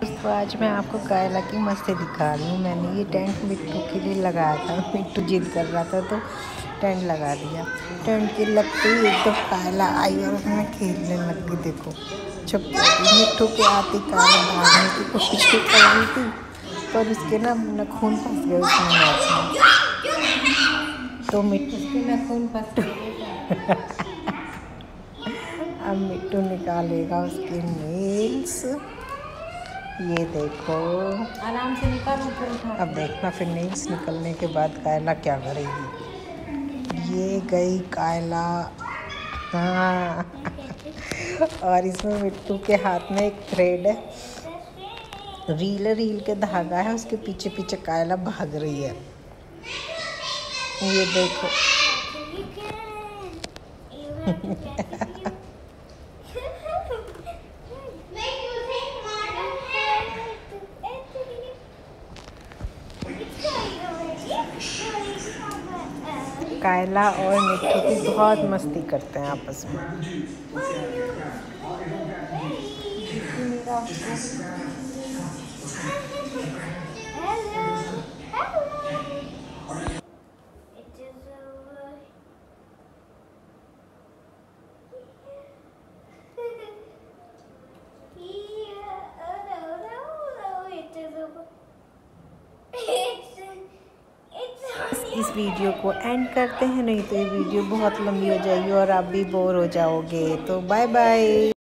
दोस्तों आज मैं आपको कायला की मस्ती दिखा रही हूँ। मैंने ये टेंट मिट्टू के लिए लगाया था। मिट्टू जिद कर रहा था तो टेंट लगा दिया। टेंट के लगते ही एकदम तो कायला आई और उसमें खेलने लग गई। देखो छुप मिट्टू के आती कायला भागने की कोशिश कर रही थी, पर उसके ना नखून फंस गए उसमें में। तो मिट्टू के नखून फंस अब मिट्टू निकालेगा उसके नेल्स ये देखो। आराम से निकालो फिर अब देखना फिर नेल्स निकलने के बाद कायला क्या करेगी? ये गई कायला। हाँ। और इसमें मिट्टू के हाथ में एक थ्रेड है। रील रील के धागा है उसके पीछे पीछे कायला भाग रही है। ये देखो। कायला और मिट्टू की बहुत मस्ती करते हैं आपस में। इस वीडियो को एंड करते हैं, नहीं तो ये वीडियो बहुत लंबी हो जाएगी और आप भी बोर हो जाओगे। तो बाय बाय।